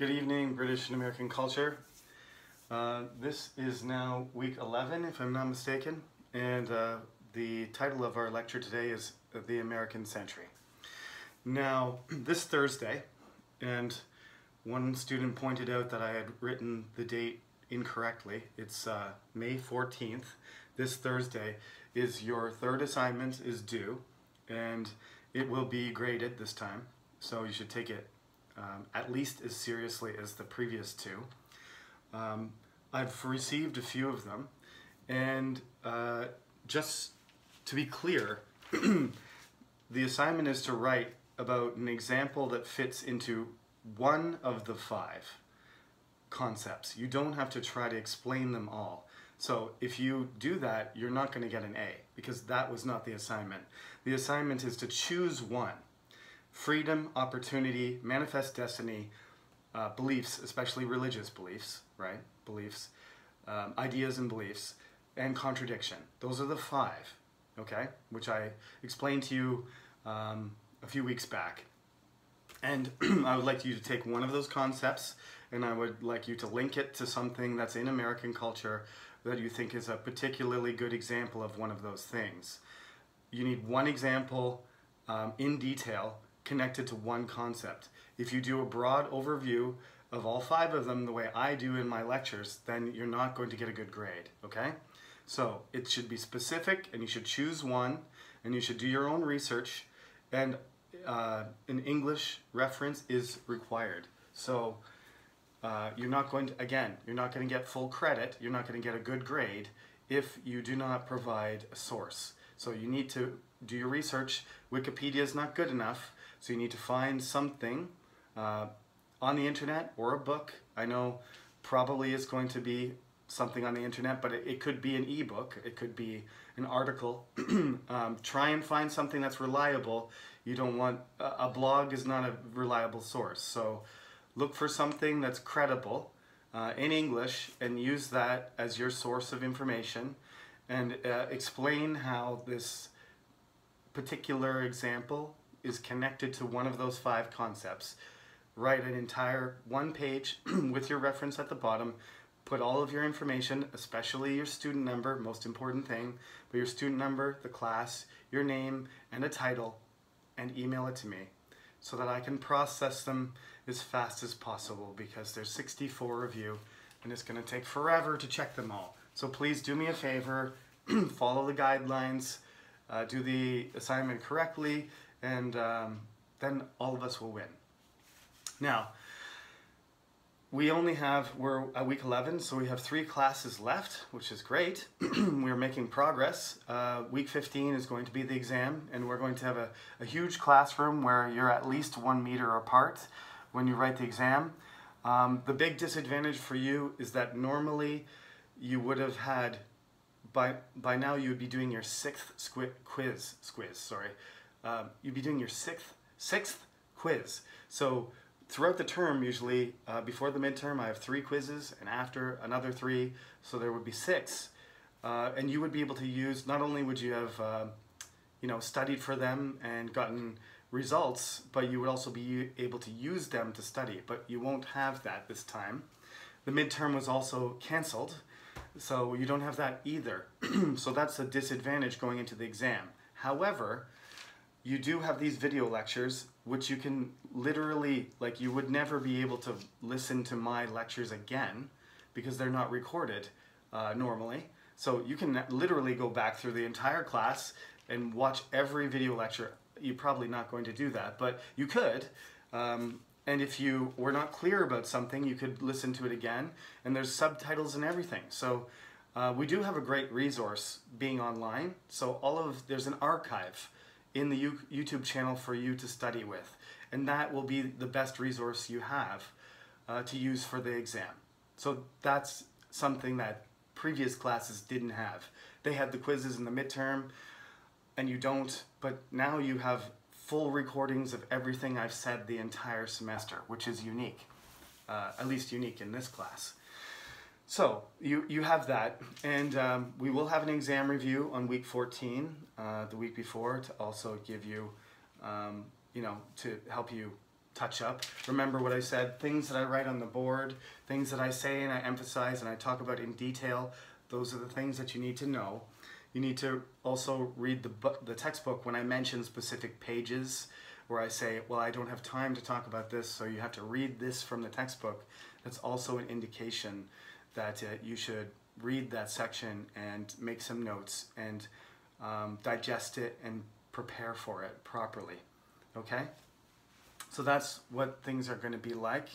Good evening, British and American culture. Uh, this is now week 11, if I'm not mistaken, and uh, the title of our lecture today is The American Century. Now, this Thursday, and one student pointed out that I had written the date incorrectly. It's uh, May 14th. This Thursday is your third assignment is due, and it will be graded this time, so you should take it um, at least as seriously as the previous two. Um, I've received a few of them, and uh, just to be clear, the assignment is to write about an example that fits into one of the five concepts. You don't have to try to explain them all. So if you do that, you're not going to get an A because that was not the assignment. The assignment is to choose one. Freedom, opportunity, manifest destiny, uh, beliefs, especially religious beliefs, right? Beliefs, um, ideas and beliefs, and contradiction. Those are the five, okay? Which I explained to you um, a few weeks back. And I would like you to take one of those concepts and I would like you to link it to something that's in American culture that you think is a particularly good example of one of those things. You need one example um, in detail connected to one concept. If you do a broad overview of all five of them the way I do in my lectures, then you're not going to get a good grade, okay? So it should be specific and you should choose one and you should do your own research and uh, an English reference is required. So uh, you're not going to, again, you're not going to get full credit, you're not going to get a good grade if you do not provide a source. So you need to do your research. Wikipedia is not good enough, so you need to find something uh, on the internet or a book. I know probably it's going to be something on the internet, but it, it could be an ebook, it could be an article. um, try and find something that's reliable. You don't want, a, a blog is not a reliable source. So look for something that's credible uh, in English and use that as your source of information and uh, explain how this particular example is connected to one of those five concepts. Write an entire one page with your reference at the bottom. Put all of your information, especially your student number, most important thing, but your student number, the class, your name, and a title, and email it to me so that I can process them as fast as possible because there's 64 of you and it's going to take forever to check them all. So please do me a favor, follow the guidelines, uh, do the assignment correctly, and um, then all of us will win. Now, we only have, we're at week 11, so we have three classes left, which is great. we're making progress. Uh, week 15 is going to be the exam, and we're going to have a, a, huge classroom where you're at least one meter apart when you write the exam. Um, the big disadvantage for you is that normally you would have had, by, by now you would be doing your sixth squi quiz, squiz, sorry. Um, you'd be doing your sixth, sixth quiz. So throughout the term, usually uh, before the midterm, I have three quizzes, and after another three, so there would be six. Uh, and you would be able to use, not only would you have, uh, you know, studied for them and gotten results, but you would also be able to use them to study, but you won't have that this time. The midterm was also canceled, so you don't have that either. so that's a disadvantage going into the exam. However, you do have these video lectures which you can literally like you would never be able to listen to my lectures again because they're not recorded uh, normally. So you can literally go back through the entire class and watch every video lecture. You're probably not going to do that but you could um, and if you were not clear about something you could listen to it again and there's subtitles and everything. So uh, we do have a great resource being online. So all of there's an archive in the YouTube channel for you to study with. And that will be the best resource you have uh, to use for the exam. So that's something that previous classes didn't have. They had the quizzes in the midterm and you don't, but now you have full recordings of everything I've said the entire semester, which is unique, uh, at least unique in this class. So you, you have that, and um, we will have an exam review on week 14, uh, the week before, to also give you, um, you know, to help you touch up. Remember what I said, things that I write on the board, things that I say and I emphasize and I talk about in detail, those are the things that you need to know. You need to also read the, book, the textbook when I mention specific pages where I say, well, I don't have time to talk about this, so you have to read this from the textbook. That's also an indication that uh, you should read that section and make some notes and um, digest it and prepare for it properly. Okay? So that's what things are going to be like.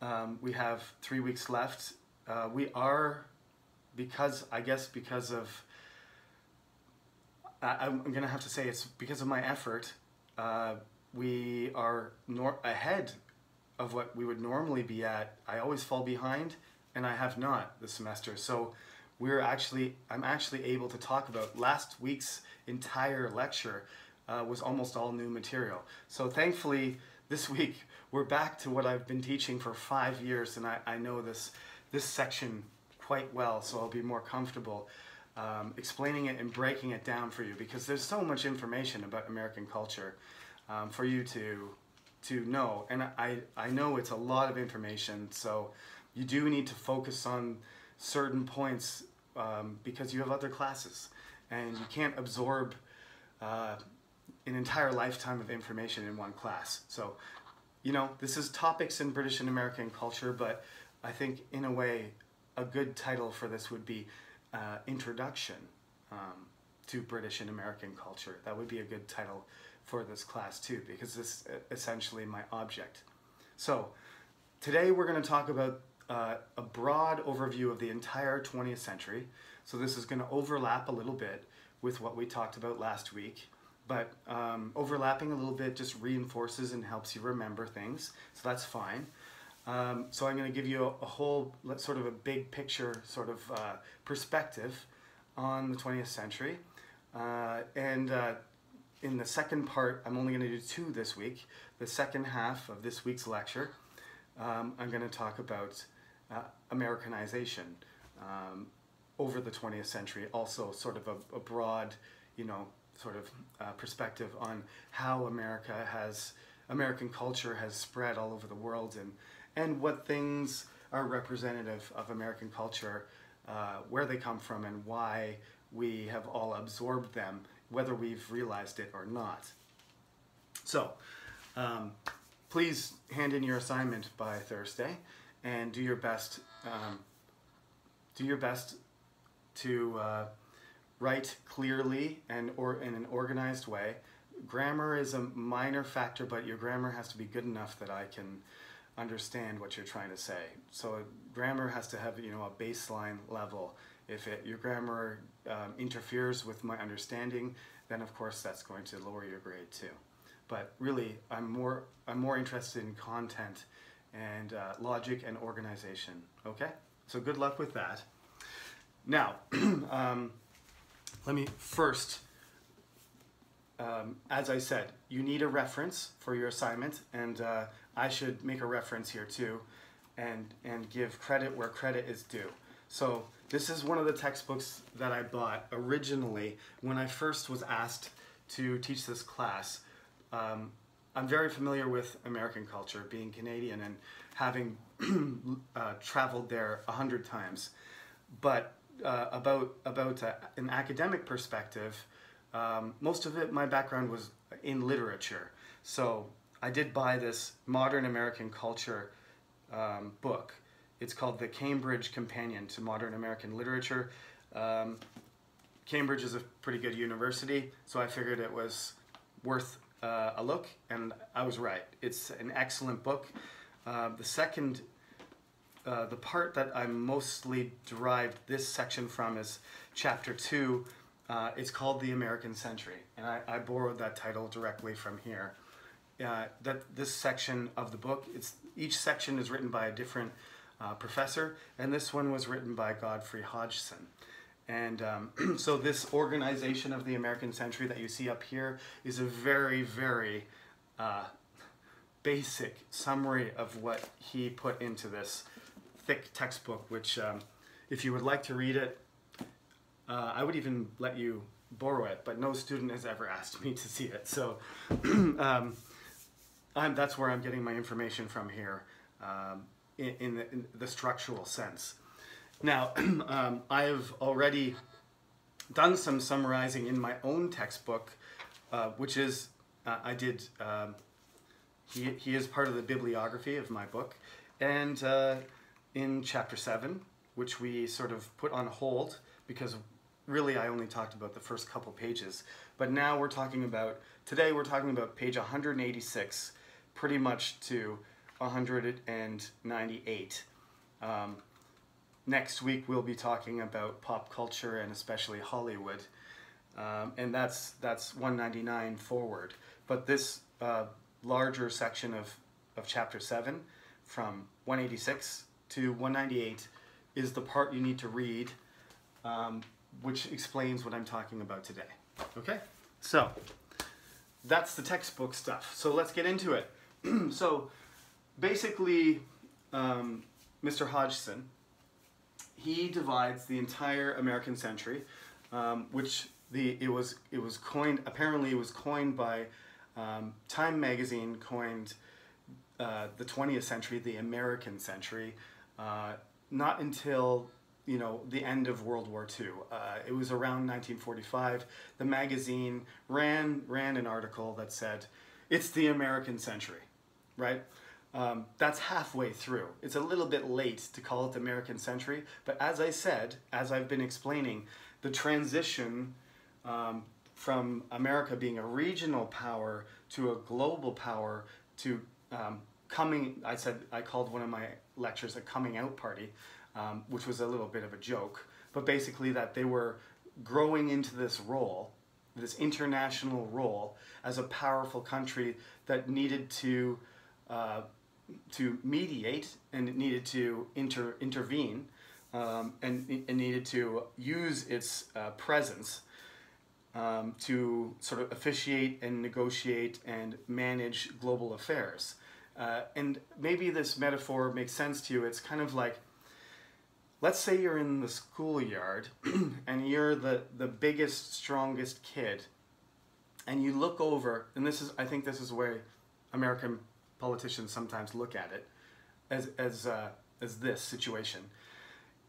Um, we have three weeks left. Uh, we are, because, I guess, because of, I, am going to have to say it's because of my effort, uh, we are ahead of what we would normally be at. I always fall behind, and I have not this semester. So we're actually, I'm actually able to talk about last week's entire lecture uh, was almost all new material. So thankfully, this week we're back to what I've been teaching for five years, and I, I know this this section quite well, so I'll be more comfortable um, explaining it and breaking it down for you because there's so much information about American culture um, for you to to know, and I I know it's a lot of information, so you do need to focus on certain points um, because you have other classes, and you can't absorb. Uh, an entire lifetime of information in one class. So, you know, this is topics in British and American culture, but I think in a way, a good title for this would be uh, Introduction um, to British and American Culture. That would be a good title for this class too, because this is essentially my object. So, today we're going to talk about uh, a broad overview of the entire 20th century. So this is going to overlap a little bit with what we talked about last week but um, overlapping a little bit just reinforces and helps you remember things, so that's fine. Um, so I'm going to give you a, a, whole, sort of a big picture sort of uh, perspective on the 20th century. Uh, and uh, in the second part, I'm only going to do two this week. The second half of this week's lecture, um, I'm going to talk about uh, Americanization um, over the 20th century, also sort of a, a broad, you know, sort of uh, perspective on how America has, American culture has spread all over the world and, and what things are representative of American culture, uh, where they come from and why we have all absorbed them, whether we've realized it or not. So, um, please hand in your assignment by Thursday and do your best, um, do your best to uh, write clearly and or in an organized way. Grammar is a minor factor, but your grammar has to be good enough that I can understand what you're trying to say. So grammar has to have you know a baseline level. If it, your grammar um, interferes with my understanding, then of course that's going to lower your grade too. But really, I'm more I'm more interested in content and uh, logic and organization. Okay, so good luck with that. Now. um, let me first, um, as I said, you need a reference for your assignment, and uh, I should make a reference here too, and, and give credit where credit is due. So this is one of the textbooks that I bought originally when I first was asked to teach this class. Um, I'm very familiar with American culture, being Canadian and having uh, traveled there a hundred times. But uh, about about uh, an academic perspective, um, most of it my background was in literature. So I did buy this modern American culture um, book. It's called the Cambridge Companion to Modern American Literature. Um, Cambridge is a pretty good university, so I figured it was worth uh, a look, and I was right. It's an excellent book. Uh, the second uh, the part that I mostly derived this section from is chapter two. Uh, it's called The American Century, and I, I borrowed that title directly from here. Uh, that this section of the book, it's each section is written by a different uh, professor, and this one was written by Godfrey Hodgson. And um, so this organization of the American century that you see up here is a very, very uh, basic summary of what he put into this thick textbook, which um, if you would like to read it, uh, I would even let you borrow it, but no student has ever asked me to see it. So um, I'm, that's where I'm getting my information from here um, in, in, the, in, the, structural sense. Now, um, I've already done some summarizing in my own textbook, uh, which is, uh, I did, um, he, he is part of the bibliography of my book. And uh, in chapter 7, which we sort of put on hold because really I only talked about the first couple pages. But now we're talking about, today we're talking about page 186, pretty much to 198. Um, next week we'll be talking about pop culture and especially Hollywood. Um, and that's, that's 199 forward. But this uh, larger section of, of chapter 7 from 186 to 198 is the part you need to read um, which explains what I'm talking about today. Okay? So, that's the textbook stuff. So let's get into it. so, basically, um, Mr. Hodgson, he divides the entire American century, um, which the it was it was coined. Apparently, it was coined by um, Time magazine. Coined uh, the 20th century, the American century. Uh, not until you know, the end of World War II. Uh, it was around 1945. The magazine ran, ran an article that said, it's the American century, right? Um, that's halfway through. It's a little bit late to call it the American century, but as I said, as I've been explaining, the transition um, from America being a regional power to a global power to um, coming, I said, I called one of my lectures a coming out party um, which was a little bit of a joke, but basically that they were growing into this role, this international role, as a powerful country that needed to uh, to mediate and it needed to inter intervene um, and, and needed to use its uh, presence um, to sort of officiate and negotiate and manage global affairs. Uh, and maybe this metaphor makes sense to you. It's kind of like let's say you're in the schoolyard and you're the, the biggest, strongest kid, and you look over, and this is, I think this is where American politicians sometimes look at it, as, as, uh, as this situation.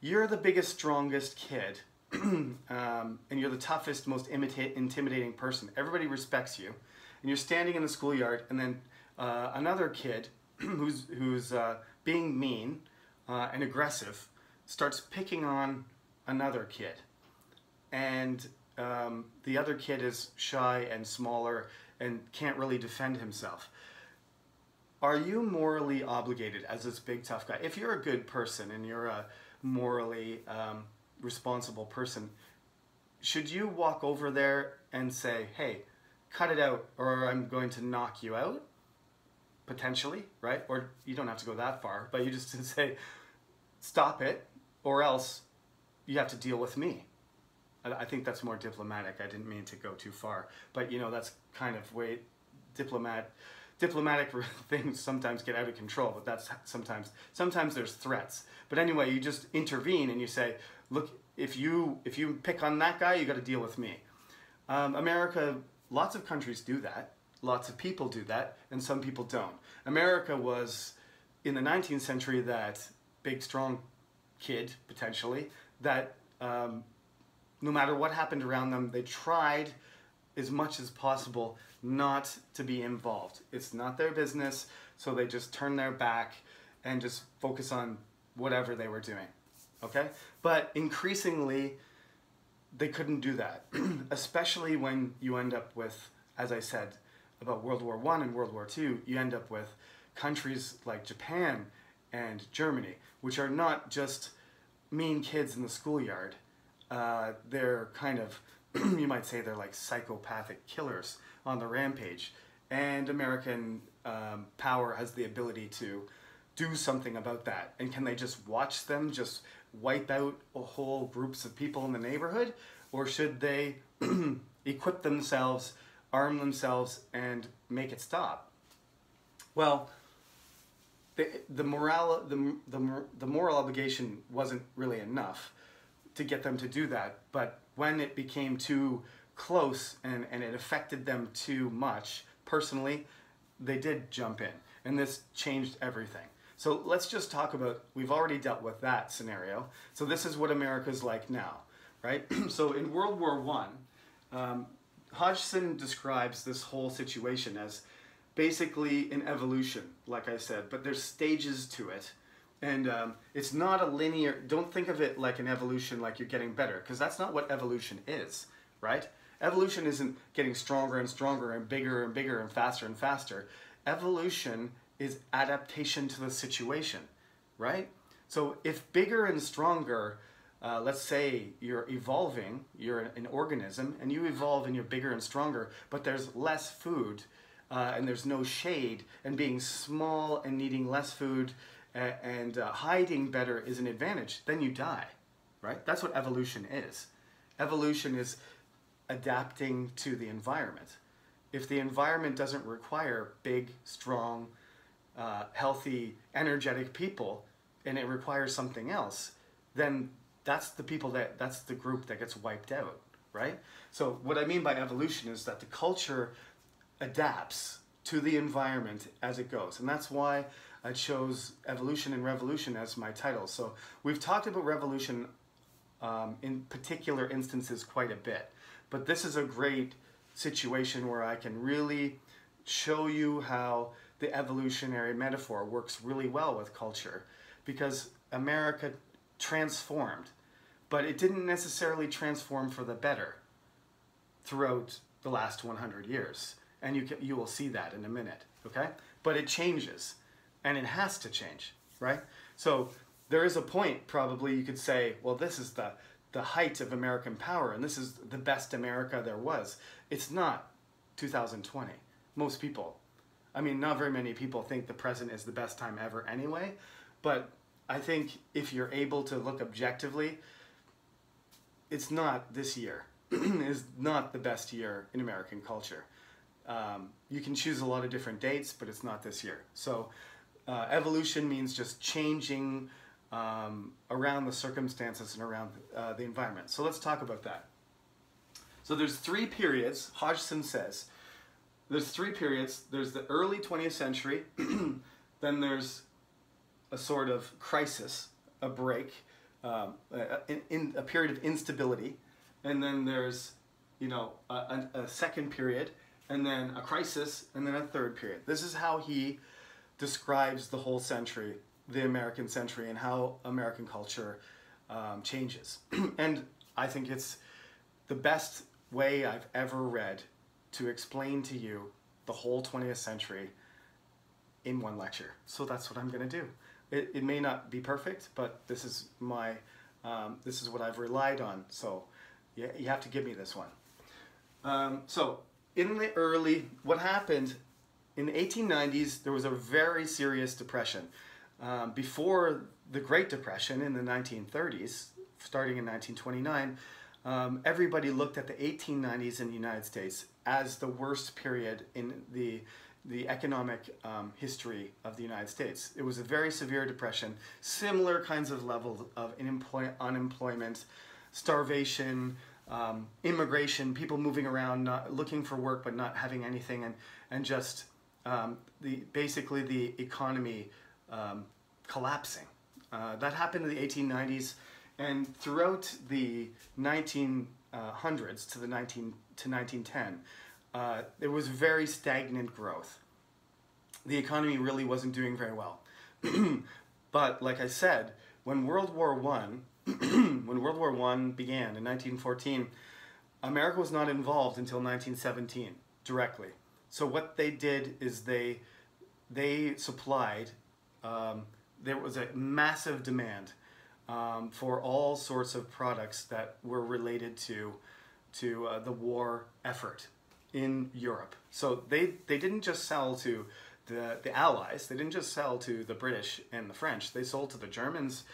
You're the biggest, strongest kid, um, and you're the toughest, most intimidating person. Everybody respects you, and you're standing in the schoolyard, and then uh, another kid who's, who's uh, being mean uh, and aggressive starts picking on another kid. And um, the other kid is shy and smaller and can't really defend himself. Are you morally obligated as this big tough guy? If you're a good person and you're a morally um, responsible person, should you walk over there and say, hey, cut it out or I'm going to knock you out? Potentially, right? Or you don't have to go that far, but you just say, stop it, or else you have to deal with me. I think that's more diplomatic. I didn't mean to go too far, but you know that's kind of way diplomat diplomatic things sometimes get out of control. But that's sometimes sometimes there's threats. But anyway, you just intervene and you say, look, if you if you pick on that guy, you got to deal with me. Um, America, lots of countries do that. Lots of people do that, and some people don't. America was in the 19th century that big strong kid, potentially, that um, no matter what happened around them, they tried as much as possible not to be involved. It's not their business, so they just turn their back and just focus on whatever they were doing. Okay? But increasingly, they couldn't do that, especially when you end up with, as I said, about World War One and World War Two, you end up with countries like Japan and Germany, which are not just mean kids in the schoolyard. Uh, they're kind of, you might say, they're like psychopathic killers on the rampage. And American um, power has the ability to do something about that. And can they just watch them just wipe out a whole groups of people in the neighborhood? Or should they equip themselves, arm themselves, and make it stop? Well, the, the moral the, the, the moral obligation wasn't really enough to get them to do that but when it became too close and, and it affected them too much personally they did jump in, and this changed everything. So let's just talk about, we've already dealt with that scenario. So this is what America's like now, right? so in World War One, um, Hodgson describes this whole situation as basically an evolution, like I said, but there's stages to it. And um, it's not a linear, don't think of it like an evolution like you're getting better, because that's not what evolution is, right? Evolution isn't getting stronger and stronger and bigger and bigger and faster and faster. Evolution is adaptation to the situation, right? So if bigger and stronger, uh, let's say you're evolving, you're an organism, and you evolve and you're bigger and stronger, but there's less food uh, and there's no shade, and being small and needing less food and, uh, hiding better is an advantage, then you die, right? That's what evolution is. Evolution is adapting to the environment. If the environment doesn't require big, strong, uh, healthy, energetic people, and it requires something else, then that's the people that that's the group that gets wiped out, right? So what I mean by evolution is that the culture adapts to the environment as it goes, and that's why I chose evolution and revolution as my title. So we've talked about revolution um, in particular instances quite a bit. But this is a great situation where I can really show you how the evolutionary metaphor works really well with culture because America transformed, but it didn't necessarily transform for the better throughout the last 100 years. And you, can, you will see that in a minute, okay? But it changes, and it has to change, right? So there is a point, probably, you could say, well, this is the the height of American power, and this is the best America there was. It's not 2020. Most people, I mean, not very many people think the present is the best time ever anyway, but I think if you're able to look objectively, it's not this year is not the best year in American culture. Um, you can choose a lot of different dates, but it's not this year. So uh, evolution means just changing um, around the circumstances and around uh, the environment. So let's talk about that. So there's three periods, Hodgson says. There's three periods. There's the early 20th century, then there's a sort of crisis, a break, um, in, in, a period of instability, and then there's, you know, a, a, a second period, and then a crisis, and then a third period. This is how he describes the whole century the American century and how American culture um, changes. and I think it's the best way I've ever read to explain to you the whole 20th century in one lecture. So that's what I'm going to do. It, it may not be perfect, but this is my, um, this is what I've relied on. So you, you have to give me this one. Um, so in the early, what happened in the 1890s, there was a very serious depression. Um, before the Great Depression in the 1930s, starting in 1929, um, everybody looked at the 1890s in the United States as the worst period in the the economic um, history of the United States. It was a very severe depression, similar kinds of levels of unemployment, starvation, um, immigration, people moving around, not looking for work but not having anything, and and just um, the basically the economy um, collapsing. Uh, that happened in the 1890s, and throughout the 1900s to the 19 to 1910, uh, there was very stagnant growth. The economy really wasn't doing very well. but like I said, when World War One, when World War One began in 1914, America was not involved until 1917 directly. So what they did is they they supplied um, there was a massive demand um, for all sorts of products that were related to to uh, the war effort in Europe. So they they didn't just sell to the the Allies. They didn't just sell to the British and the French. They sold to the Germans.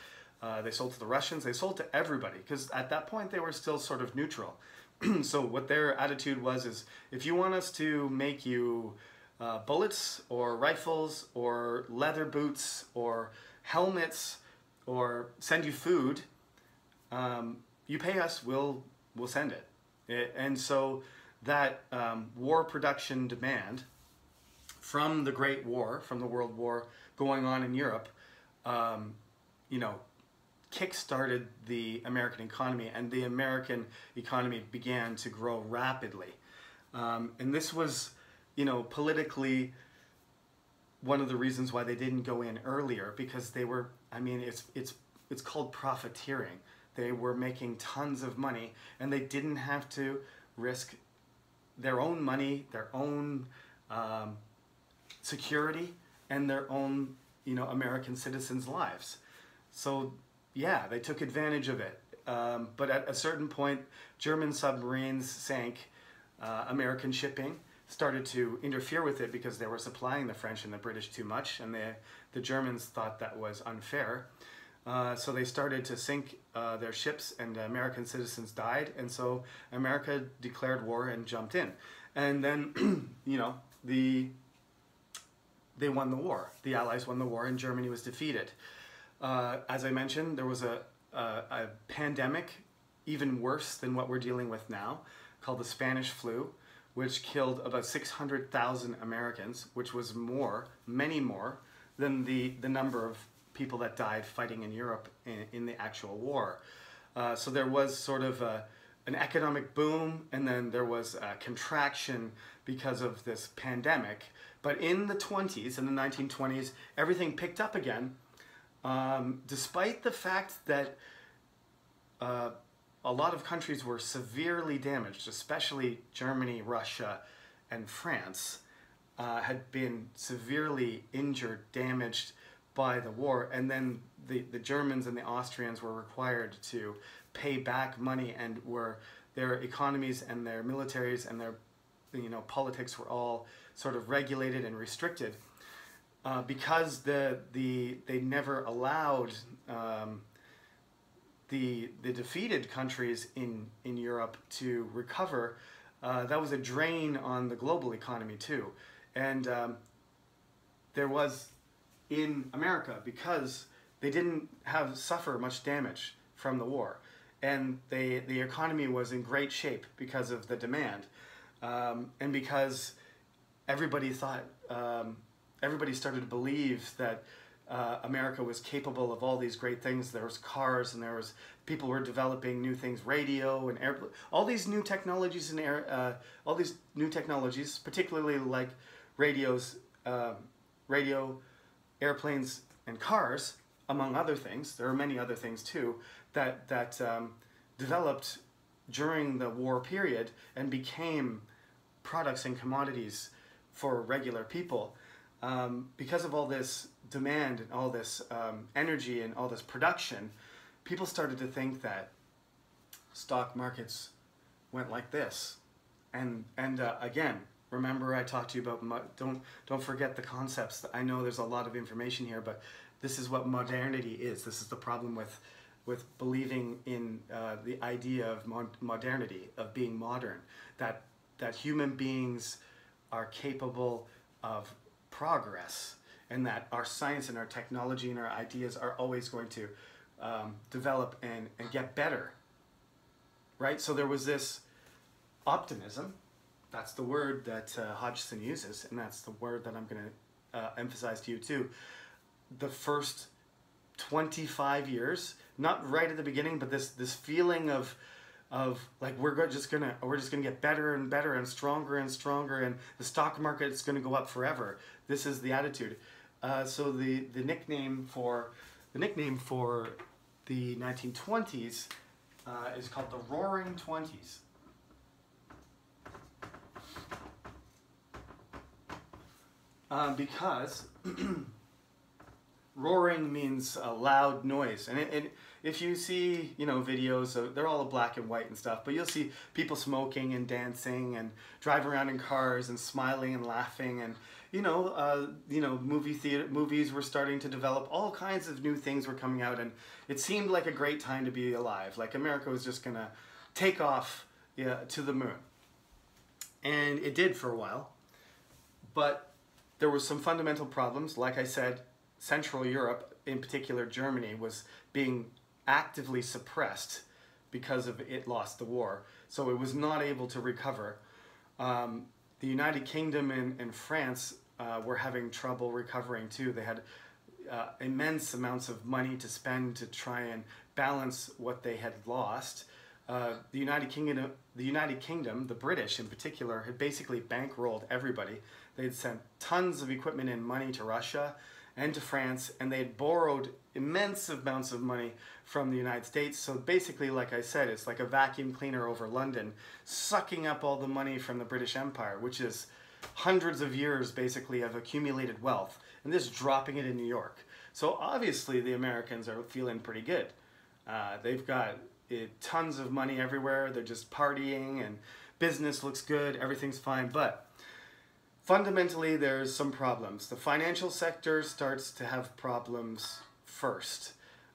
Uh, they sold to the Russians. They sold to everybody because at that point they were still sort of neutral. so what their attitude was is, if you want us to make you uh, bullets or rifles or leather boots or helmets or send you food, um, you pay us, we'll, we'll send it. it and so that um, war production demand from the Great War, from the World War going on in Europe, um, you know, kick-started the American economy and the American economy began to grow rapidly. Um, and this was, you know, politically one of the reasons why they didn't go in earlier because they were, I mean, it's, it's, it's called profiteering. They were making tons of money and they didn't have to risk their own money, their own um, security, and their own, you know, American citizens' lives. So yeah, they took advantage of it. Um, but at a certain point, German submarines sank uh, American shipping, started to interfere with it because they were supplying the French and the British too much, and the, the Germans thought that was unfair. Uh, so they started to sink uh, their ships, and American citizens died, and so America declared war and jumped in. And then, you know, the they won the war. The Allies won the war, and Germany was defeated. Uh, as I mentioned, there was a, a, a, pandemic even worse than what we're dealing with now called the Spanish flu, which killed about 600,000 Americans, which was more, many more, than the, the number of people that died fighting in Europe in, in the actual war. Uh, so there was sort of a, an economic boom and then there was a contraction because of this pandemic. But in the 20s, in the 1920s, everything picked up again um, despite the fact that uh, a lot of countries were severely damaged, especially Germany, Russia, and France, uh, had been severely injured, damaged by the war, and then the, the Germans and the Austrians were required to pay back money and were their economies and their militaries and their you know politics were all sort of regulated and restricted uh, because the the they never allowed um, the the defeated countries in in Europe to recover. Uh, that was a drain on the global economy too, and um, there was in America because they didn't have suffer much damage from the war, and they the economy was in great shape because of the demand, um, and because everybody thought um, everybody started to believe that uh, America was capable of all these great things. There was cars, and there was people were developing new things, radio and air, all these new technologies and air, uh, all these new technologies, particularly like radios, uh, radio, airplanes, and cars, among other things. There are many other things too that that um, developed during the war period and became products and commodities for regular people um, because of all this demand and all this um, energy and all this production, people started to think that stock markets went like this. And, and uh, again, remember I talked to you about, don't, don't forget the concepts. I know there's a lot of information here, but this is what modernity is. This is the problem with, with believing in uh, the idea of modernity, of being modern, that, that human beings are capable of progress and that our science and our technology and our ideas are always going to um, develop and, and get better. Right? So there was this optimism. That's the word that uh, Hodgson uses, and that's the word that I'm going to uh, emphasize to you too. The first 25 years, not right at the beginning, but this this feeling of of like we're just gonna we're just gonna get better and better and stronger and stronger and the stock market is gonna go up forever. This is the attitude. Uh, so the the nickname for the nickname for the 1920s uh, is called the Roaring Twenties. Uh, because roaring means a loud noise, and it, if you see, you know, videos, of, they're all black and white and stuff, but you'll see people smoking and dancing and driving around in cars and smiling and laughing and, you know, uh, you know, movie theater movies were starting to develop. All kinds of new things were coming out, and it seemed like a great time to be alive. Like America was just gonna take off yeah, to the moon, and it did for a while. But there were some fundamental problems. Like I said, Central Europe, in particular Germany, was being actively suppressed because of it lost the war. So it was not able to recover. Um, the United Kingdom and, and France uh, were having trouble recovering too. They had uh, immense amounts of money to spend to try and balance what they had lost. Uh, the United Kingdom, the United Kingdom, the British in particular, had basically bankrolled everybody. They had sent tons of equipment and money to Russia and to France, and they had borrowed immense amounts of money from the United States. So basically, like I said, it's like a vacuum cleaner over London, sucking up all the money from the British Empire, which is hundreds of years basically of accumulated wealth, and this dropping it in New York. So obviously, the Americans are feeling pretty good. Uh, they've got uh, tons of money everywhere. They're just partying, and business looks good. Everything's fine, but fundamentally there's some problems. The financial sector starts to have problems first.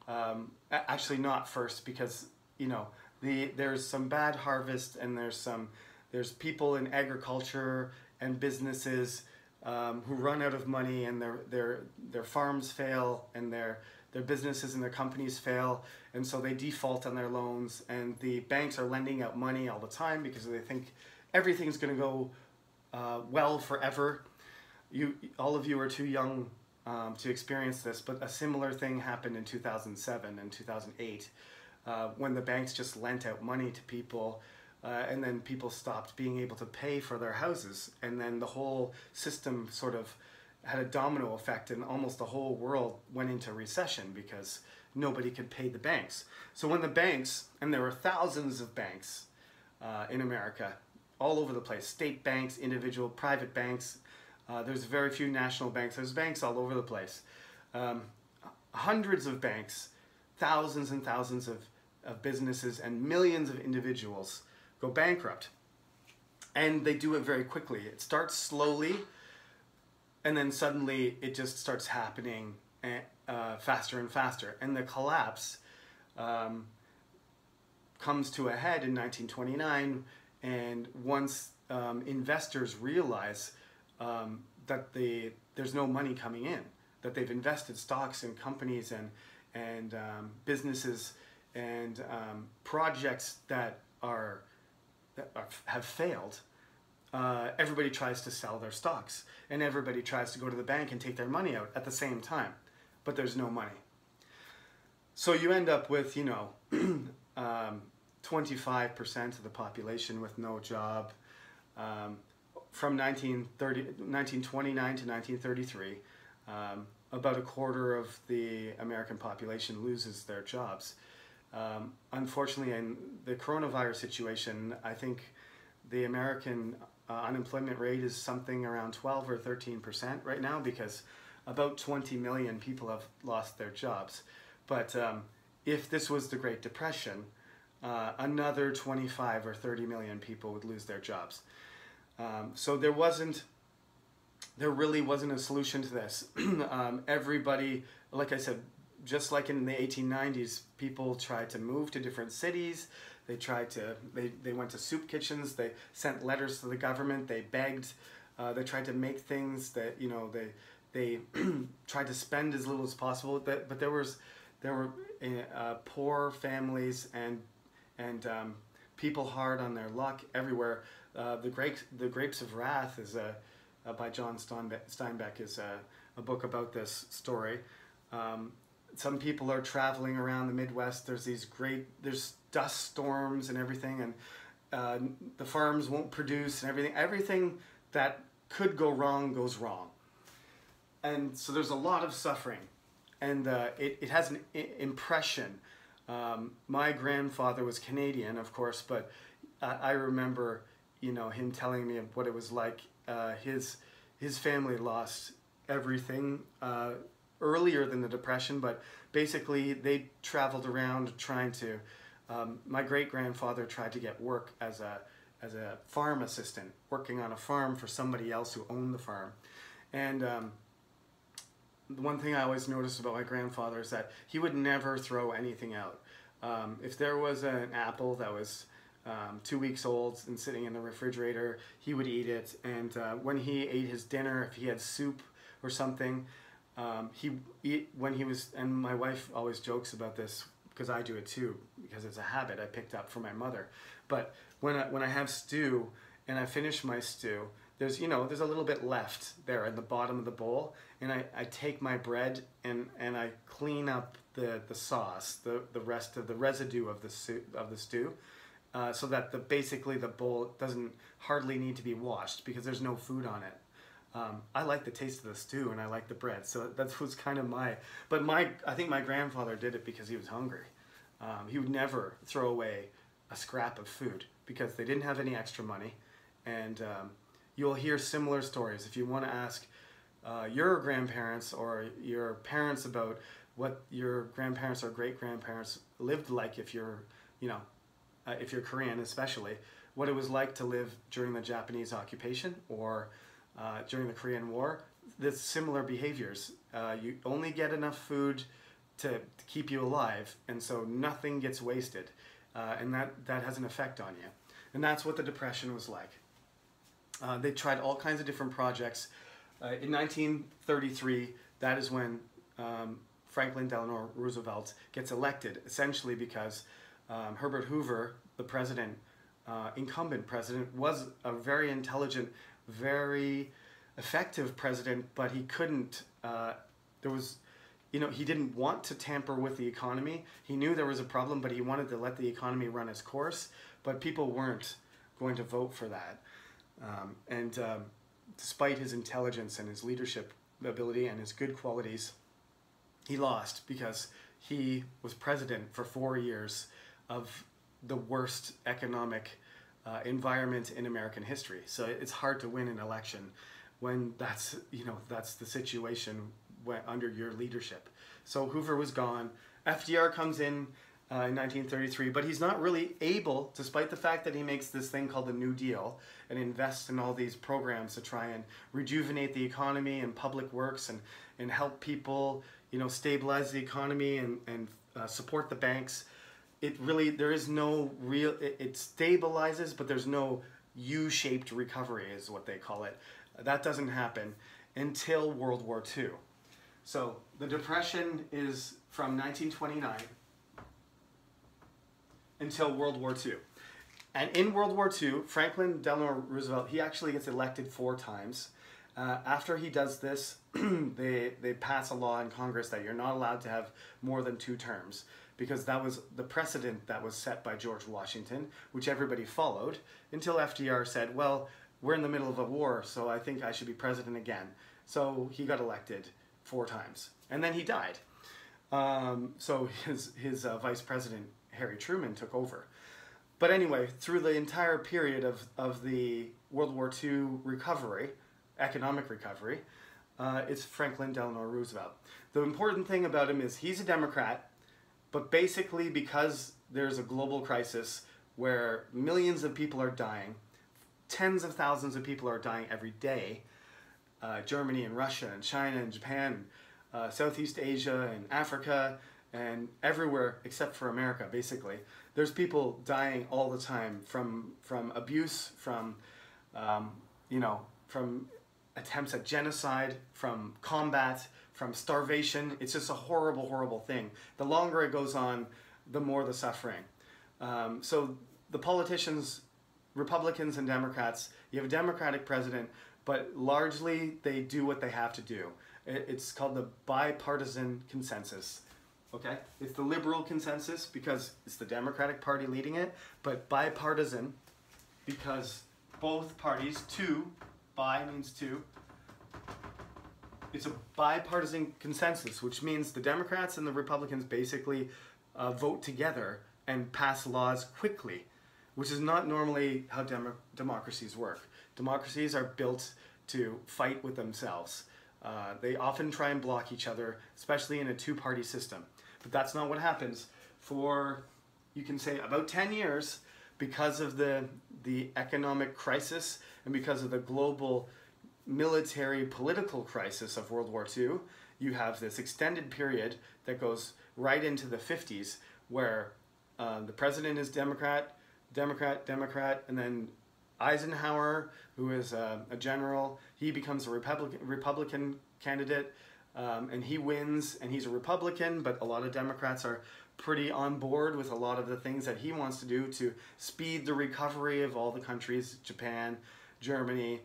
Um, actually not first because, you know, the, there's some bad harvest and there's some, there's people in agriculture and businesses um, who run out of money and their, their, their farms fail and their, their businesses and their companies fail and so they default on their loans and the banks are lending out money all the time because they think everything's going to go uh, well forever. You, all of you are too young um, to experience this, but a similar thing happened in 2007 and 2008 uh, when the banks just lent out money to people uh, and then people stopped being able to pay for their houses and then the whole system sort of had a domino effect and almost the whole world went into recession because nobody could pay the banks. So when the banks, and there were thousands of banks uh, in America, all over the place. State banks, individual, private banks. Uh, there's very few national banks. There's banks all over the place. Um, hundreds of banks, thousands and thousands of, of businesses, and millions of individuals go bankrupt. And they do it very quickly. It starts slowly, and then suddenly it just starts happening eh, uh, faster and faster. And the collapse um, comes to a head in 1929 and once um, investors realize um, that they, there's no money coming in, that they've invested stocks in companies and, and um, businesses and um, projects that are, that are, have failed, uh, everybody tries to sell their stocks and everybody tries to go to the bank and take their money out at the same time, but there's no money. So you end up with, you know, um, 25% of the population with no job. Um, from 1930, 1929 to 1933, um, about a quarter of the American population loses their jobs. Um, unfortunately, in the coronavirus situation, I think the American uh, unemployment rate is something around 12 or 13 percent right now because about 20 million people have lost their jobs. But um, if this was the Great Depression, uh, another 25 or 30 million people would lose their jobs. Um, so there wasn't, there really wasn't a solution to this. um, everybody, like I said, just like in the 1890s, people tried to move to different cities. They tried to, they, they went to soup kitchens. They sent letters to the government. They begged. Uh, they tried to make things that, you know, they, they tried to spend as little as possible. But, but there was, there were uh, poor families and and um, people hard on their luck everywhere. Uh, the grapes, the grapes of wrath is a, uh, by John Steinbeck is a, a, book about this story. Um, some people are traveling around the Midwest. There's these great, there's dust storms and everything, and uh, the farms won't produce and everything. Everything that could go wrong goes wrong. And so there's a lot of suffering. And uh, it, it has an impression um, my grandfather was Canadian, of course, but I, I remember, you know, him telling me what it was like. Uh, his his family lost everything uh, earlier than the Depression, but basically they traveled around trying to. Um, my great grandfather tried to get work as a as a farm assistant, working on a farm for somebody else who owned the farm, and um, one thing I always noticed about my grandfather is that he would never throw anything out. Um, if there was an apple that was um, two weeks old and sitting in the refrigerator, he would eat it. And uh, when he ate his dinner, if he had soup or something, um, he eat, when he was and my wife always jokes about this because I do it too because it's a habit I picked up from my mother. But when I, when I have stew and I finish my stew, there's you know there's a little bit left there at the bottom of the bowl and I, I take my bread and, and I clean up the, the sauce the, the rest of the residue of the soup of the stew uh, so that the basically the bowl doesn't hardly need to be washed because there's no food on it. Um, I like the taste of the stew and I like the bread so that was kind of my but my I think my grandfather did it because he was hungry. Um, he would never throw away a scrap of food because they didn't have any extra money. And um, you'll hear similar stories. If you want to ask uh, your grandparents or your parents about what your grandparents or great grandparents lived like, if you're, you know, uh, if you're Korean especially, what it was like to live during the Japanese occupation or uh, during the Korean War, there's similar behaviors. Uh, you only get enough food to, to, keep you alive, and so nothing gets wasted, uh, and that, that has an effect on you. And that's what the Depression was like. Uh, they tried all kinds of different projects. Uh, in 1933, that is when um, Franklin Delano Roosevelt gets elected, essentially because um, Herbert Hoover, the president, uh, incumbent president, was a very intelligent, very effective president, but he couldn't. Uh, there was, you know, he didn't want to tamper with the economy. He knew there was a problem, but he wanted to let the economy run its course. But people weren't going to vote for that. Um, and um, despite his intelligence and his leadership ability and his good qualities, he lost because he was president for four years of the worst economic uh, environment in American history. So it's hard to win an election when that's you know that's the situation under your leadership. So Hoover was gone. FDR comes in uh, in 1933, but he's not really able, despite the fact that he makes this thing called the New Deal and invests in all these programs to try and rejuvenate the economy and public works and, and help people, you know, stabilize the economy and, and uh, support the banks. It really, there is no real, it, it stabilizes, but there's no U-shaped recovery is what they call it. That doesn't happen until World War II. So the Depression is from 1929 until World War II. And in World War II, Franklin Delano Roosevelt, he actually gets elected four times. Uh, after he does this, they, they pass a law in Congress that you're not allowed to have more than two terms because that was the precedent that was set by George Washington, which everybody followed until FDR said, well, we're in the middle of a war, so I think I should be president again. So he got elected four times. And then he died. Um, so his, his uh, vice president Harry Truman took over. But anyway, through the entire period of, of the World War II recovery, economic recovery, uh, it's Franklin Delano Roosevelt. The important thing about him is he's a Democrat, but basically because there's a global crisis where millions of people are dying, tens of thousands of people are dying every day, uh, Germany and Russia and China and Japan, uh, Southeast Asia and Africa, and everywhere except for America, basically. There's people dying all the time from from abuse, from um, you know, from attempts at genocide, from combat, from starvation. It's just a horrible, horrible thing. The longer it goes on, the more the suffering. Um, so the politicians, Republicans and Democrats, you have a Democratic president, but largely they do what they have to do. It's called the bipartisan consensus. Okay? It's the liberal consensus because it's the Democratic Party leading it, but bipartisan because both parties, two, bi means two, it's a bipartisan consensus, which means the Democrats and the Republicans basically uh, vote together and pass laws quickly, which is not normally how dem democracies work. Democracies are built to fight with themselves. Uh, they often try and block each other, especially in a two-party system. But that's not what happens for, you can say, about 10 years because of the, the economic crisis and because of the global military political crisis of World War II. You have this extended period that goes right into the 50s where uh, the president is Democrat, Democrat, Democrat, and then Eisenhower, who is a, a general, he becomes a Republican, Republican candidate. Um, and he wins, and he's a Republican, but a lot of Democrats are pretty on board with a lot of the things that he wants to do to speed the recovery of all the countries Japan, Germany,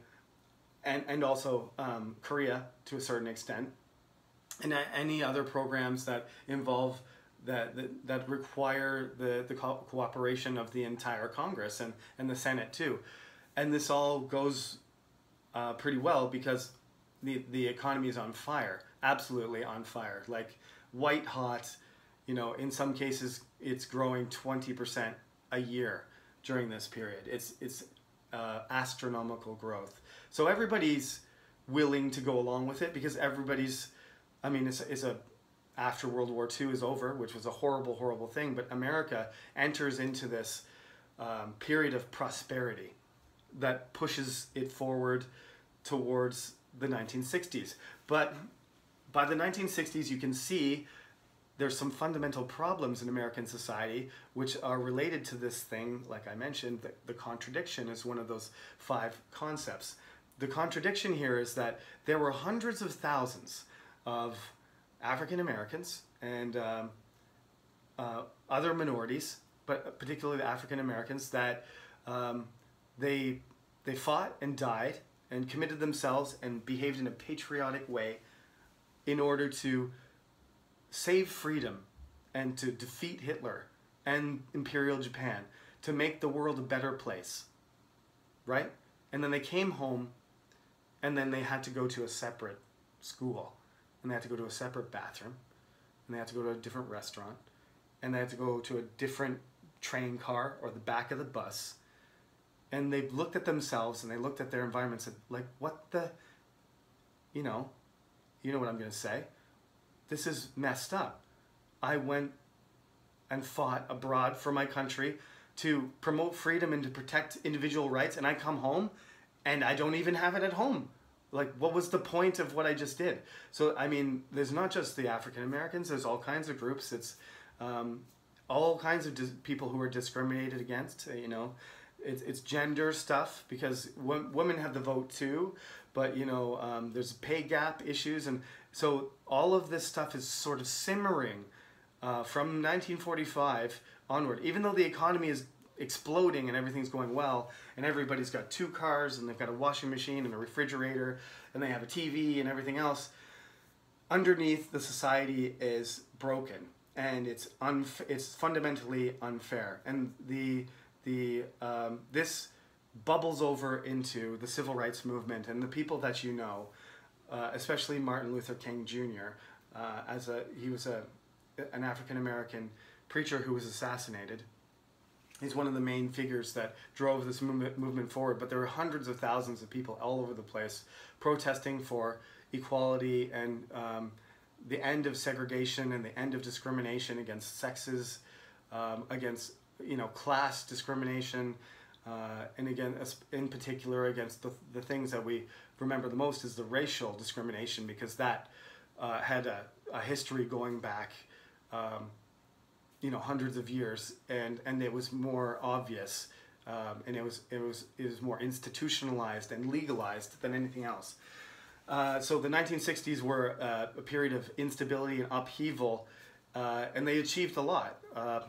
and, and also um, Korea to a certain extent, and any other programs that involve that, that, that require the, the co- cooperation of the entire Congress and, and the Senate too. And this all goes uh, pretty well because the, the economy is on fire, absolutely on fire, like white hot. You know, in some cases, it's growing 20% a year during this period. It's, it's uh, astronomical growth. So everybody's willing to go along with it because everybody's, I mean, it's, it's a after World War II is over, which was a horrible, horrible thing, but America enters into this um, period of prosperity that pushes it forward towards the 1960s. But by the 1960s, you can see there's some fundamental problems in American society which are related to this thing, like I mentioned, the, the contradiction is one of those five concepts. The contradiction here is that there were hundreds of thousands of African Americans and um, uh, other minorities, but particularly the African Americans, that um, they they fought and died and committed themselves and behaved in a patriotic way in order to save freedom and to defeat Hitler and Imperial Japan to make the world a better place. Right? And then they came home and then they had to go to a separate school and they had to go to a separate bathroom, and they had to go to a different restaurant, and they had to go to a different train car or the back of the bus. And they looked at themselves and they looked at their environment and said, like, what the, you know, you know what I'm going to say. This is messed up. I went and fought abroad for my country to promote freedom and to protect individual rights, and I come home and I don't even have it at home. Like what was the point of what i just did? So i mean there's not just the african americans there's all kinds of groups it's um, all kinds of people who are discriminated against uh, you know? It's, it's gender stuff because women have the vote too but you know um, there's pay gap issues and so all of this stuff is sort of simmering uh, from 1945 onward. Even though the economy is exploding and everything's going well and everybody's got two cars and they've got a washing machine and a refrigerator and they have a TV and everything else underneath the society is broken. And it's unf- it's fundamentally unfair. And the the um, this bubbles over into the civil rights movement and the people that you know uh, especially Martin Luther King Jr. Uh, as a he was a an African American preacher who was assassinated He's one of the main figures that drove this movement, movement forward. But there were hundreds of thousands of people all over the place protesting for equality and um, the end of segregation and the end of discrimination against sexes, um, against you know class discrimination, uh, and again in particular against the, the things that we remember the most is the racial discrimination because that uh, had a, a history going back. Um, you know hundreds of years and and it was more obvious um, and it was it was it was more institutionalized and legalized than anything else uh, so the 1960s were uh, a period of instability and upheaval uh, and they achieved a lot uh,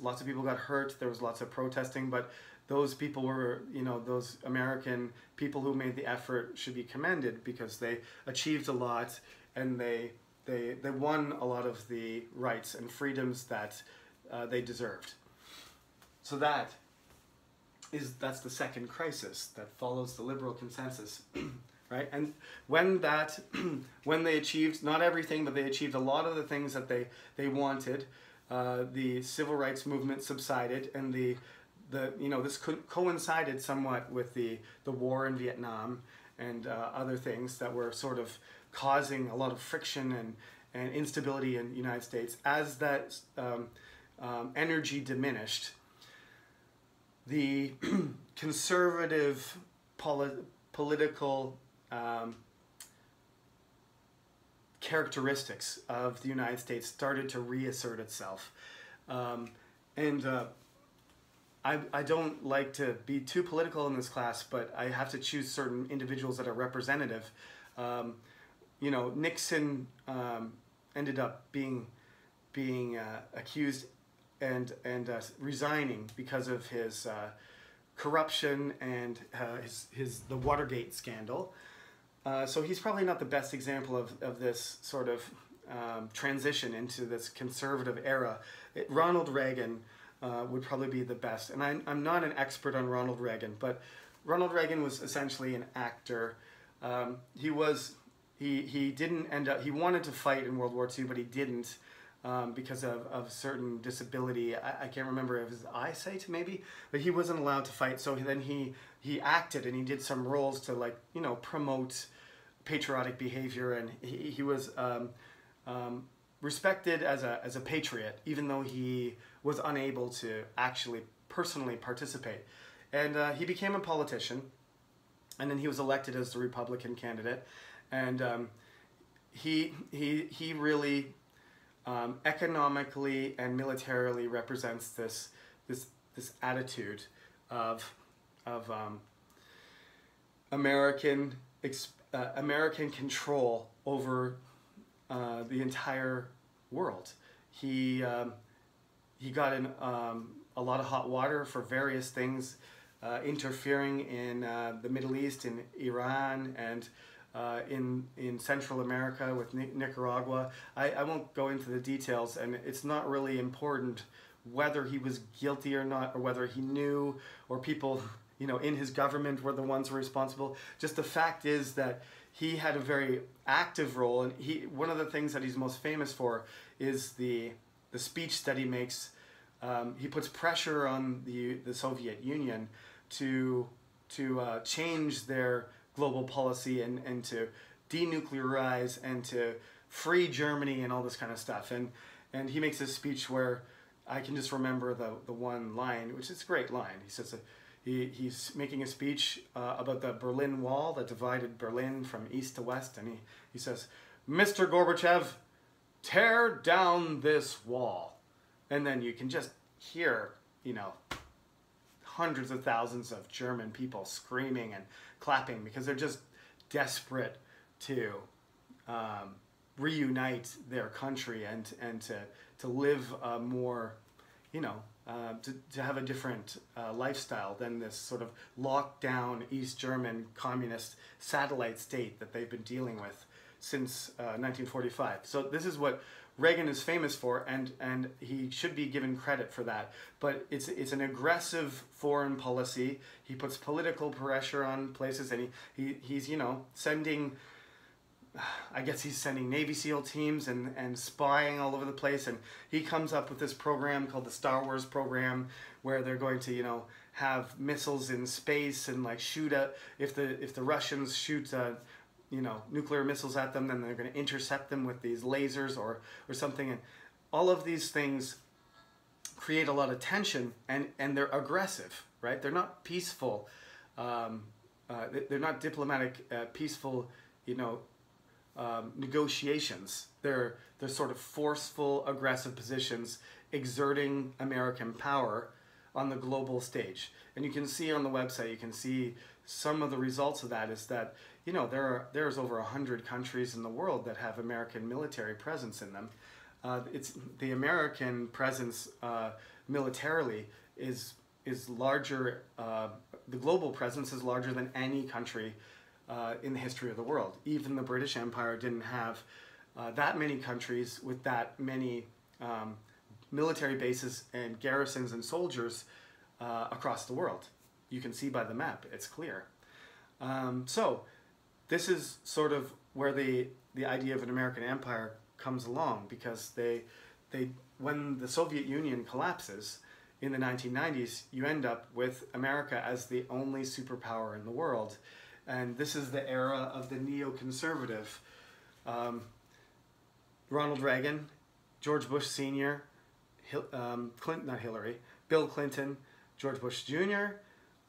lots of people got hurt there was lots of protesting but those people were you know those american people who made the effort should be commended because they achieved a lot and they they, they won a lot of the rights and freedoms that uh, they deserved. So that is that's the second crisis that follows the liberal consensus, right? And when that when they achieved not everything, but they achieved a lot of the things that they they wanted, uh, the civil rights movement subsided, and the the you know this co- coincided somewhat with the the war in Vietnam and uh, other things that were sort of causing a lot of friction and, and instability in the United States. As that um, um, energy diminished, the conservative poli- political um, characteristics of the United States started to reassert itself. Um, and uh, I, I don't like to be too political in this class, but I have to choose certain individuals that are representative. Um, you know, Nixon um, ended up being being uh, accused and and uh, resigning because of his uh, corruption and uh, his his the Watergate scandal. Uh, so he's probably not the best example of, of this sort of um, transition into this conservative era. It, Ronald Reagan uh, would probably be the best. And I, I'm not an expert on Ronald Reagan, but Ronald Reagan was essentially an actor. Um, he was he he didn't end up he wanted to fight in World War II, but he didn't. Um, because of, of certain disability. I, I, can't remember if it was eyesight maybe, but he wasn't allowed to fight. So then he he acted and he did some roles to like you know promote patriotic behavior, and he, he was um, um, respected as a as a patriot, even though he was unable to actually personally participate. And uh, he became a politician, and then he was elected as the Republican candidate, and um, he he he really um, economically and militarily represents this this this attitude of of um, American uh, American control over uh, the entire world. He um, he got in um, a lot of hot water for various things, uh, interfering in uh, the Middle East, in Iran, and uh, in in Central America with Nicaragua. I, I won't go into the details, and it's not really important whether he was guilty or not, or whether he knew, or people you know in his government were the ones responsible. Just the fact is that he had a very active role, and he one of the things that he's most famous for is the the speech that he makes. Um, he puts pressure on the the Soviet Union to to uh, change their global policy and, and to denuclearize and to free Germany and all this kind of stuff. And and he makes this speech where I can just remember the, the one line, which is a great line. He says, uh, he, he's making a speech uh, about the Berlin Wall that divided Berlin from east to west. And he, he says, Mr. Gorbachev, tear down this wall. And then you can just hear, you know, hundreds of thousands of German people screaming and clapping because they're just desperate to um, reunite their country and, and to, to live a more, you know, uh, to, to have a different uh, lifestyle than this sort of locked down East German communist satellite state that they've been dealing with since uh, 1945. So this is what Reagan is famous for, and, and he should be given credit for that. But it's, it's an aggressive foreign policy. He puts political pressure on places, and he, he, he's, you know, sending, I guess he's sending Navy SEAL teams and, and spying all over the place. And he comes up with this program called the Star Wars program, where they're going to, you know, have missiles in space and like shoot at, if the, if the Russians shoot, uh, you know nuclear missiles at them then they're going to intercept them with these lasers or or something and all of these things create a lot of tension and and they're aggressive right? They're not peaceful um, uh, they're not diplomatic uh, peaceful you know um, negotiations. They're they're sort of forceful aggressive positions exerting American power on the global stage. And you can see on the website you can see some of the results of that is that you know, there are there's over hundred countries in the world that have American military presence in them. Uh, it's the American presence uh, militarily is is larger. Uh, the global presence is larger than any country uh, in the history of the world. Even the British Empire didn't have uh, that many countries with that many um, military bases and garrisons and soldiers uh, across the world. You can see by the map; it's clear. Um, so this is sort of where the the idea of an American empire comes along because they they when the Soviet Union collapses in the 1990s, you end up with America as the only superpower in the world, and this is the era of the neoconservative. Um, Ronald Reagan, George Bush Sr., Hil- um, Clinton, not Hillary, Bill Clinton, George Bush Jr.,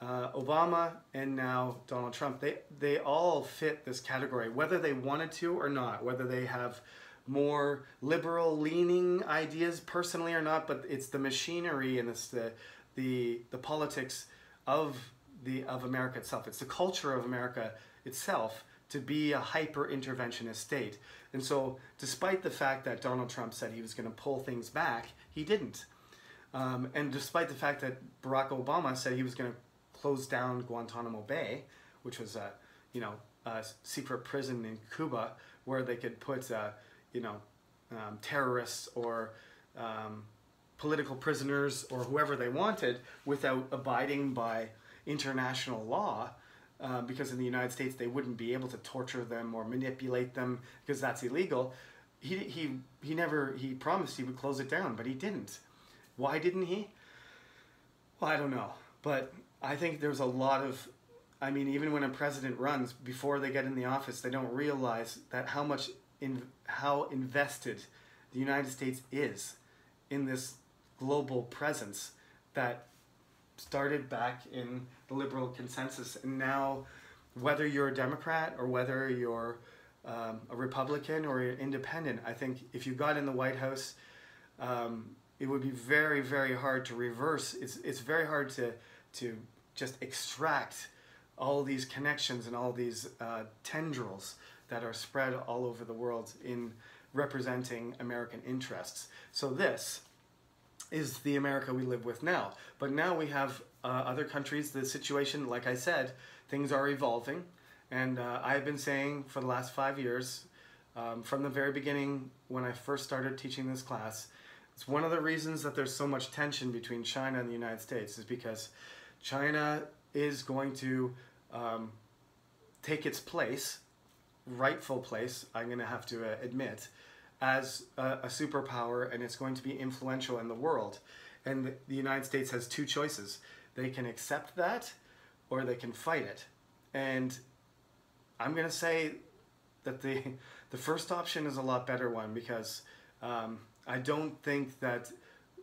uh, Obama and now Donald Trump, they, they all fit this category, whether they wanted to or not, whether they have more liberal leaning ideas personally or not, but it's the machinery and it's the, the, the politics of, the, of America itself. It's the culture of America itself to be a hyper interventionist state. And so, despite the fact that Donald Trump said he was going to pull things back, he didn't. Um, and despite the fact that Barack Obama said he was going to closed down Guantanamo Bay, which was a, you know, a secret prison in Cuba where they could put, uh, you know, um, terrorists or um, political prisoners or whoever they wanted without abiding by international law. Uh, because in the United States they wouldn't be able to torture them or manipulate them because that's illegal. He, he, he never, he promised he would close it down, but he didn't. Why didn't he? Well, I don't know. But I think there's a lot of, I mean, even when a president runs, before they get in the office, they don't realize that how much, in, how invested the United States is in this global presence that started back in the liberal consensus. And now, whether you're a Democrat or whether you're um, a Republican or an independent, I think if you got in the White House, um, it would be very, very hard to reverse. It's, it's very hard to, to just extract all these connections and all these uh, tendrils that are spread all over the world in representing American interests. So this is the America we live with now. But now we have uh, other countries, the situation, like I said, things are evolving. And uh, I've been saying for the last five years, um, from the very beginning when I first started teaching this class, it's one of the reasons that there's so much tension between China and the United States is because China is going to um, take its place, rightful place, I'm going to have to uh, admit, as a, a, superpower and it's going to be influential in the world. And the, United States has two choices. They can accept that or they can fight it. And I'm going to say that the, the first option is a lot better one because um, I don't think that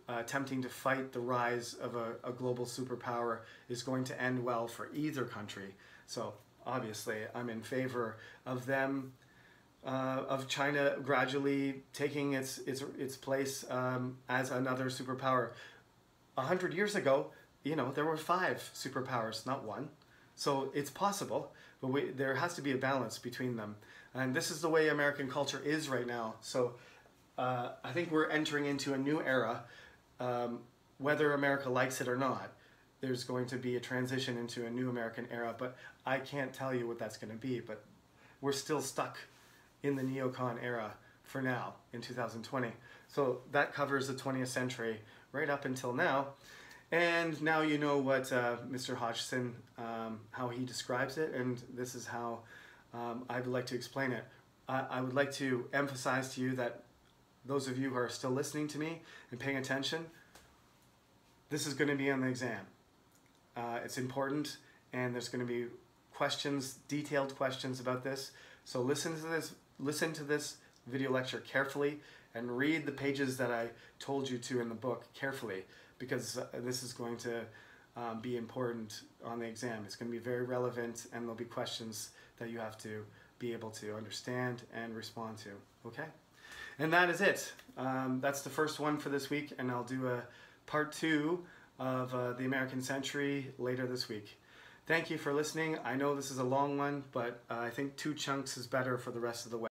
uh, attempting to fight the rise of a, a, global superpower is going to end well for either country. So obviously I'm in favor of them uh, of China gradually taking its its its place um, as another superpower. A hundred years ago, you know, there were five superpowers, not one. So it's possible, but we, there has to be a balance between them. And this is the way American culture is right now. So uh, I think we're entering into a new era, um, whether America likes it or not. There's going to be a transition into a new American era, but I can't tell you what that's going to be. But we're still stuck in the neocon era for now in 2020. So that covers the 20th century right up until now. And now you know what uh, Mr. Hodgson, um, how he describes it, and this is how um, I would like to explain it. I, I would like to emphasize to you that those of you who are still listening to me and paying attention, this is going to be on the exam. Uh, it's important, and there's going to be questions, detailed questions about this. So listen to this listen to this video lecture carefully and read the pages that I told you to in the book carefully because uh, this is going to um, be important on the exam. It's going to be very relevant and there'll be questions that you have to be able to understand and respond to. Okay? And that is it. Um, that's the first one for this week and I'll do a part two of uh, the American Century later this week. Thank you for listening. I know this is a long one, but uh, I think two chunks is better for the rest of the way.